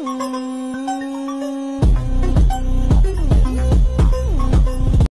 Ooh.